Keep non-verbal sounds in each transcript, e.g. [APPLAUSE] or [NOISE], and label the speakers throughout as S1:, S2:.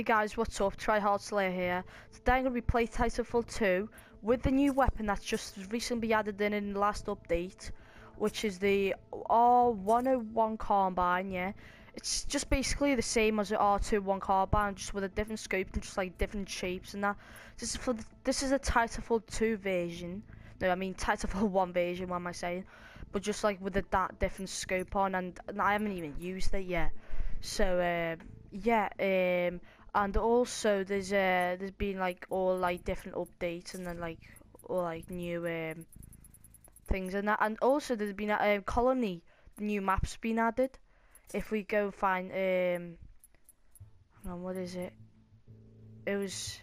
S1: Hey guys, what's up? Try Hard Slayer here. Today I'm going to be playing Titanfall 2 with the new weapon that's just recently added in in the last update, which is the R101 Carbine, yeah. It's just basically the same as the R21 Carbine, just with a different scope and just like different shapes and that. This is for the, this is a Titanfall 2 version. No, I mean Titanfall [LAUGHS] 1 version, what am I saying? But just like with a that different scope on, and, and I haven't even used it yet. So, um, yeah, um, and also there's uh there's been like all like different updates and then like all like new um things and that. And also there's been a um, colony new maps been added. If we go find um hang on what is it? It was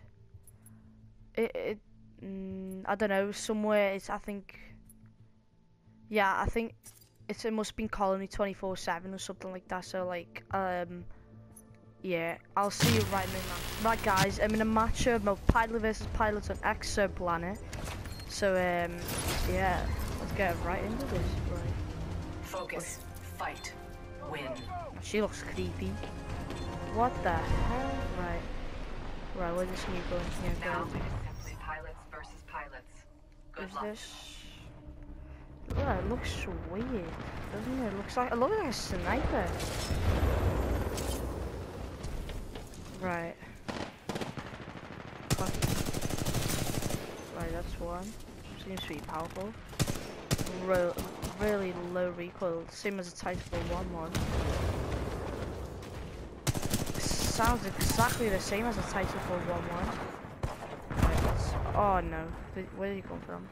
S1: it, it mm, I don't know somewhere it's I think yeah I think it's it must have been colony 24 7 or something like that. So like um yeah, I'll see you right in the match. Right guys, I'm in a match of pilot versus Pilot on exoplanet. So um yeah, let's get right into this. Right.
S2: Focus. Fight. Win.
S1: She looks creepy. What the hell? Right. Right, where's this new going? Here
S2: Now
S1: go.
S2: it is simply pilots versus pilots. Good
S1: Is
S2: luck.
S1: this Oh, it looks weird, doesn't it? It looks like it looks like a sniper. Right. Right, that's one. Seems to be powerful. Re really low recoil, same as a Titanfall 1 one. Sounds exactly the same as a Titanfall 1 one. Right, oh no, where did he come from?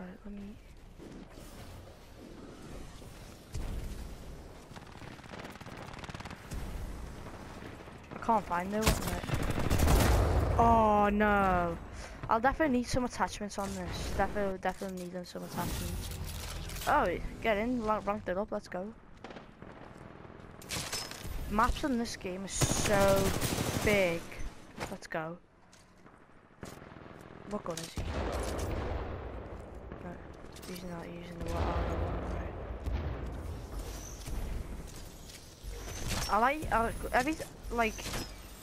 S1: Uh, I can't find. Right. Oh no! I'll definitely need some attachments on this. Definitely, definitely needing some attachments. Oh, get in, ra- ranked it up. Let's go. Maps in this game is so big. Let's go. What gun is he? He's not using the water. I like uh, every like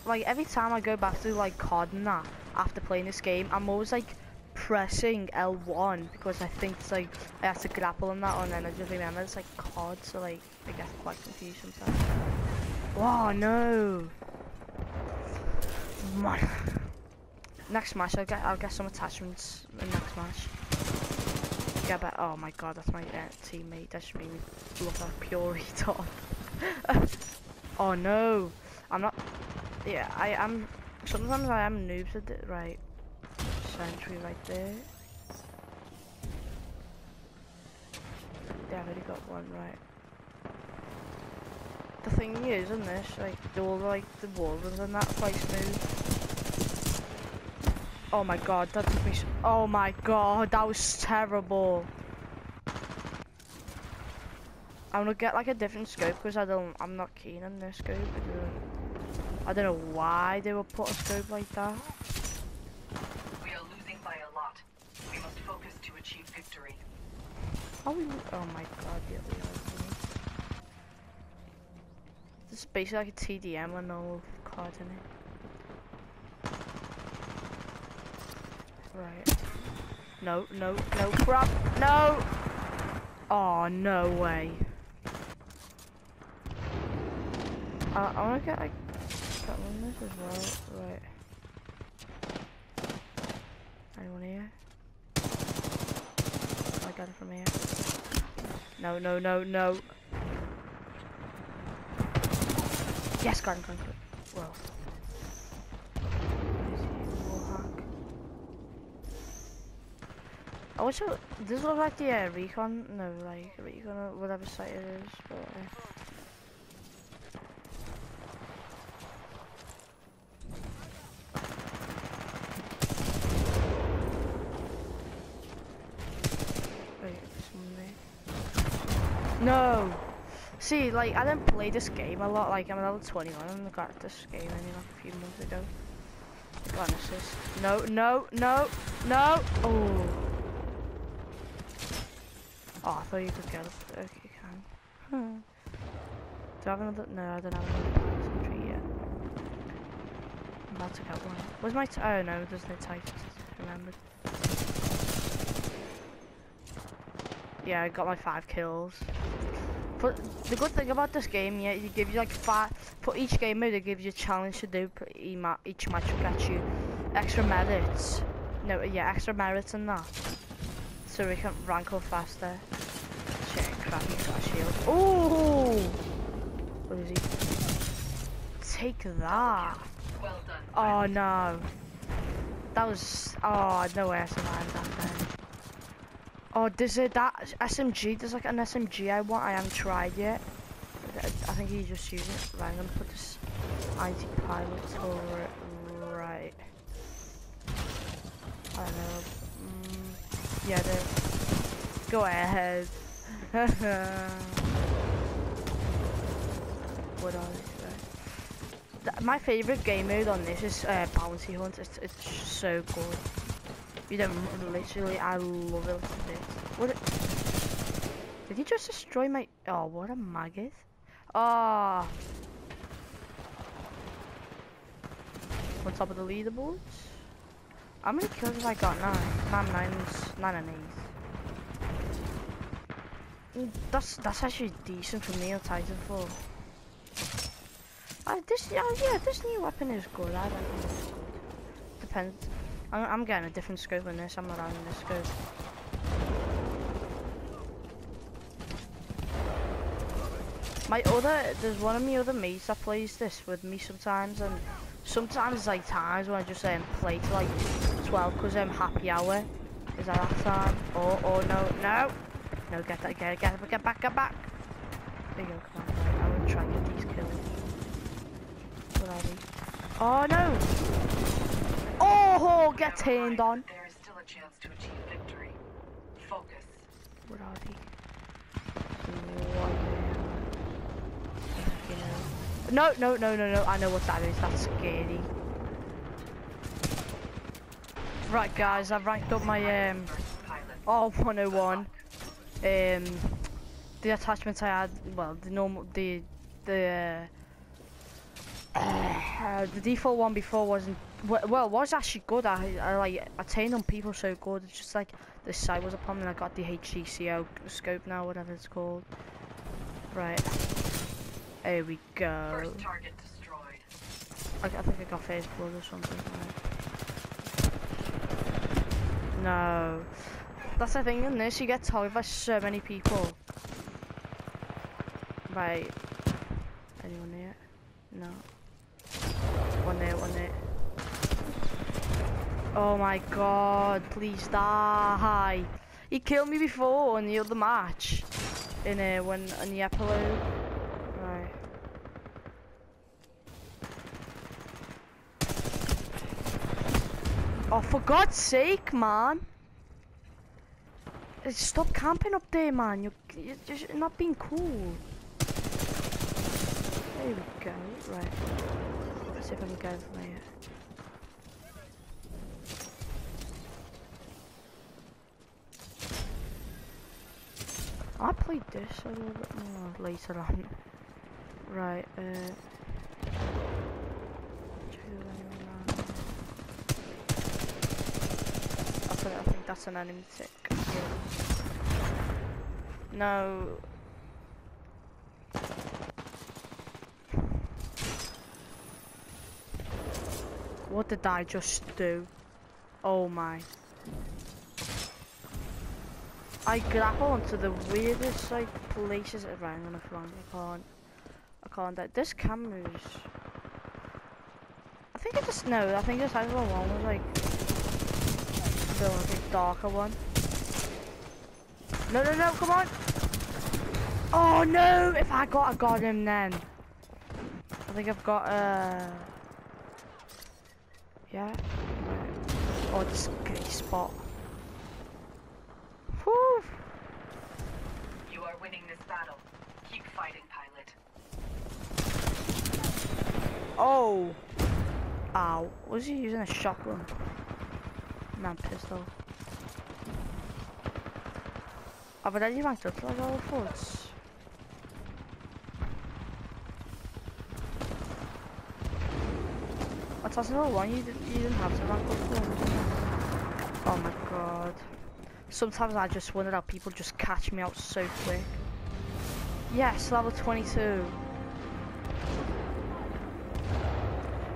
S1: like every time I go back to like COD and that after playing this game, I'm always like pressing L1 because I think it's like I have to grapple on that one, and then I just remember it's like COD, so like I get quite confused sometimes. Oh no! Man. Next match, I'll get I'll get some attachments in next match. Oh my god, that's my uh, teammate. That should look like a pure retard. oh no, I'm not. Yeah, I am. Sometimes I am noobs at it. Right, sentry right there. Yeah, I've already got one right. The thing is, in this, like, all like the walls and that quite smooth. Oh my god, that took me. s oh my god, that was terrible. I'm gonna get like a different scope because I don't. I'm not keen on this scope. I don't, I don't know why they would put a scope like that.
S2: We are losing by a lot. We must focus to achieve victory.
S1: How we? Oh my god, yeah, we are. This is basically like a TDM with no card in it. Right. No, no, no, crap, no! Oh, no way. Uh, I wanna get like, that one this as well, right. Anyone here? I got it from here. No, no, no, no. Yes, got him, got him. Well. Where is he? Warhawk. I wish it, does it look like the uh, recon? No, like recon or whatever site it is, but uh. No! See, like, I didn't play this game a lot, like, I'm level 21 and I got this game only like a few months ago. Got an assist. No, no, no, no! Oh! Oh, I thought you could get up. Okay, you can. Hmm. Do I have another? No, I don't have another tree yet. I'm about to get one. Where's my? T oh no, there's no Titus. Remembered. Yeah, I got my five kills. But the good thing about this game, yeah, it gives you like five. For each game mode, it gives you a challenge to do. e- Each match will get you extra merits. No, yeah, extra merits and that. So we can rank up faster. Shit, crap, he's got a shield. Ooh! What is he? Take that.
S2: Well done.
S1: Oh no. That was. Oh, no way I survived that then. Oh, there's a that SMG. There's like an SMG I want. I haven't tried yet. I think you just use it. Right, I'm gonna put this anti-pilot turret right. I don't know. Yeah, there. Go ahead. [LAUGHS] what are they? Th- My favorite game mode on this is uh, Bounty Hunt. It's, it's so good. You don't literally, I love it. What? Did he just destroy my? Oh, what a maggot! Ah. On top of the leaderboards. How many kills have I got now? Nine nines, nine and eight. Mm, That's that's actually decent for me on Titanfall. Uh, this yeah yeah this new weapon is good. I don't good. Depends. I'm, I'm getting a different scope in this. I'm not this scope. My other there's one of my other mates that plays this with me sometimes, and sometimes like times when I just um, play to like 12 because I'm happy hour. Is that that time? Oh oh no no no get that get get get back get back. There you go. Come on. Right, I will try and get these kills. What are these? Oh no! Oh, get turned on.
S2: There is still a chance to achieve victory. Focus.
S1: What are they? What? No, no, no, no, no. I know what that is. That's scary. Right, guys. I've ranked up my um. Oh, 101. Um, the attachments I had. Well, the normal. The the. Uh, uh, the default one before wasn't we- well was actually good. I, I like attained on people so good. It's just like the sight was upon me. and I got the HCOG scope now, whatever it's called. Right. There we go.
S2: First target destroyed.
S1: I, I think I got first blood or something. right. No. That's the thing in this, you get targeted by so many people. Right. Anyone there? No. One there, one there. Oh my god, please die. He killed me before in the other match. In uh, when in the epilogue. Right. Oh, for God's sake, man. Stop camping up there, man. You're, you're just not being cool. There we go. Right. Let's see if I can go from here. I played this a little bit more later on. Right, uh... two, uh, I think, I think that's an enemy tick. No. What did I just do? Oh my. I grapple onto the weirdest like places around on the front. I can't. I can't. do- This camera's. I think it just no. I think this other one was like the like, darker one. No, no, no! Come on! Oh no! If I got, I got him then. I think I've got uh. Yeah. Oh, this great spot. Whew.
S2: You are winning this battle. Keep fighting, pilot.
S1: Oh! Ow. Was he using a shotgun? Man, pissed off. I've already ranked up like all thoughts. What's another one? You didn't, you didn't have did? Oh my god. Sometimes I just wonder how people just catch me out so quick. Yes, level 22.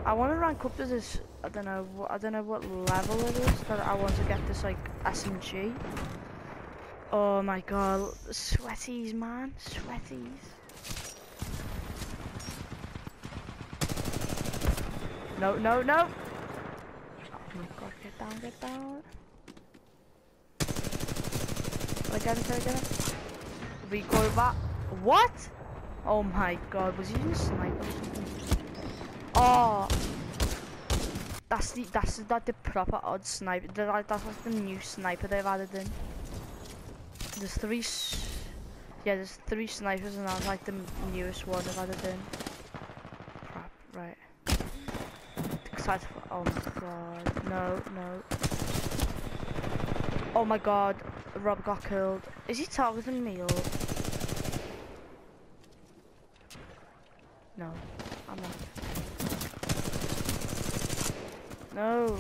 S1: I want to rank up to this. I don't know. What, I don't know what level it is that I want to get this like SMG. Oh my god, sweaties, man, sweaties. No, no, no. Oh my god, get down, get down. Again, again, again. We go back. What? Oh my god, was he even sniper? Oh, that's the that's that the proper odd sniper. Like, that's like the new sniper they've added in. There's three. Yeah, there's three snipers, and that's like the newest one they've added in. Crap. Right. Excited for. Oh my god. No, no. Oh my god. Rob got killed. Is he targeting me or? No, I'm not. No.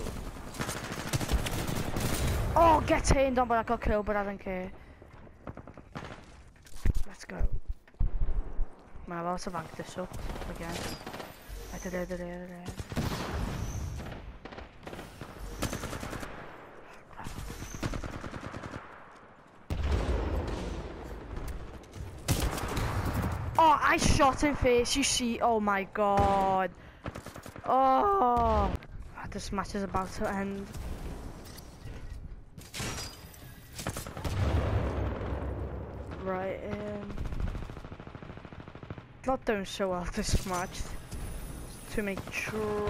S1: Oh, get turned on, but I got killed, but I don't care. Let's go. I'm about to rank this up again. Oh, I shot him face. You see? Oh my god. Oh, this match is about to end. Right. Um, not doing so well this match. To make sure.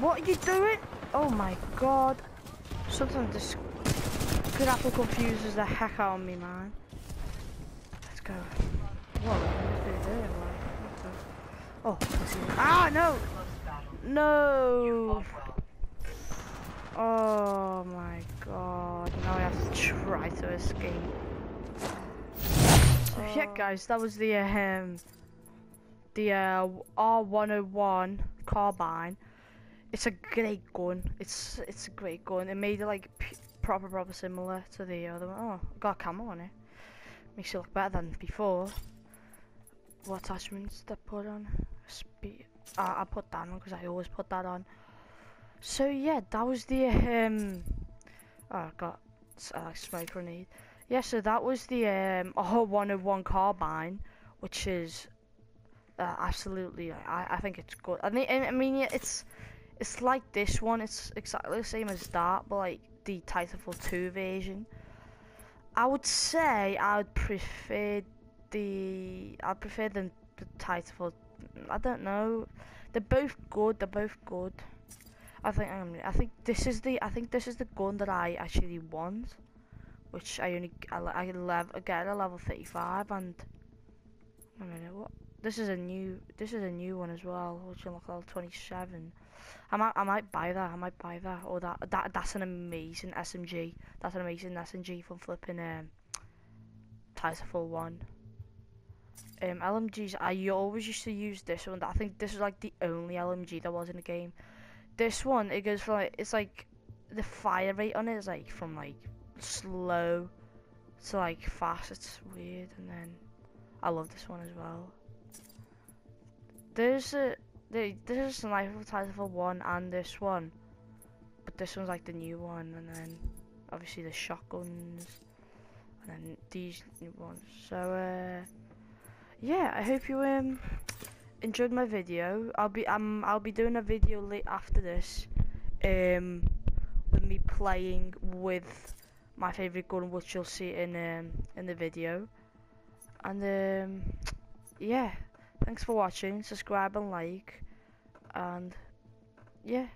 S1: What are you doing? Oh my god. Sometimes this good apple confuses the heck out of me, man. Let's go. What did they do? Like, Oh, ah, no! No! Oh my god, now I have to try to escape. So yeah guys, that was the um the uh, R101 carbine. It's a great gun. It's it's a great gun. It made it like p- proper proper similar to the other one. Oh, got a camo on it. Makes it look better than before. What attachments they put on? Speed. Uh, I put that on because I always put that on. So yeah, that was the um. Oh, I got uh, smoke grenade. Yeah, so that was the um [LAUGHS] oh one of one carbine, which is uh, absolutely. I I think it's good. I mean I mean it's it's like this one. It's exactly the same as that, but like the Titanfall two version. I would say I would prefer the I prefer the the Titanfall. I don't know. They're both good. They're both good. I think um, I think this is the I think this is the gun that I actually want, which I only I, I get a level thirty five and wait a minute what this is a new this is a new one as well which look level twenty seven. I might I might buy that I might buy that or that that that's an amazing SMG that's an amazing SMG from flipping um Titanfall one. Um, LMGs, I always used to use this one. I think this is like the only LMG that was in the game. This one, it goes from like, it's like, the fire rate on it is like from like slow to like fast. It's weird, and then I love this one as well. There's a, there, there's a sniper for Titanfall one and this one, but this one's like the new one, and then obviously the shotguns, and then these new ones. So uh, yeah, I hope you um enjoyed my video. I'll be um I'll be doing a video late after this, um, with me playing with my favorite gun, which you'll see in um in the video. And um, yeah, thanks for watching. Subscribe and like, and yeah.